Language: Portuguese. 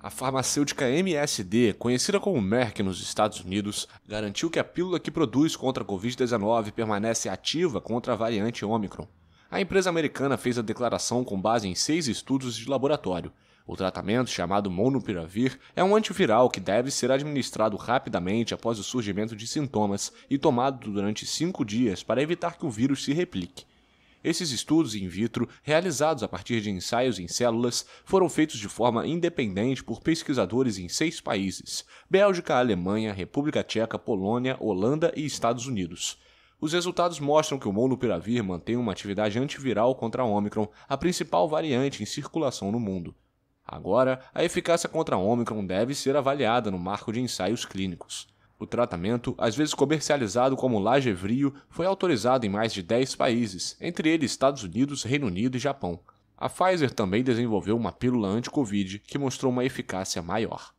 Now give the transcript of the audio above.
A farmacêutica MSD, conhecida como Merck nos Estados Unidos, garantiu que a pílula que produz contra a Covid-19 permanece ativa contra a variante Omicron. A empresa americana fez a declaração com base em seis estudos de laboratório. O tratamento, chamado Monopiravir, é um antiviral que deve ser administrado rapidamente após o surgimento de sintomas e tomado durante cinco dias para evitar que o vírus se replique. Esses estudos in vitro, realizados a partir de ensaios em células, foram feitos de forma independente por pesquisadores em seis países: Bélgica, Alemanha, República Tcheca, Polônia, Holanda e Estados Unidos. Os resultados mostram que o molnupiravir mantém uma atividade antiviral contra a Omicron, a principal variante em circulação no mundo. Agora, a eficácia contra a Omicron deve ser avaliada no marco de ensaios clínicos. O tratamento, às vezes comercializado como Lagevrio, foi autorizado em mais de 10 países, entre eles Estados Unidos, Reino Unido e Japão. A Pfizer também desenvolveu uma pílula anti-Covid que mostrou uma eficácia maior.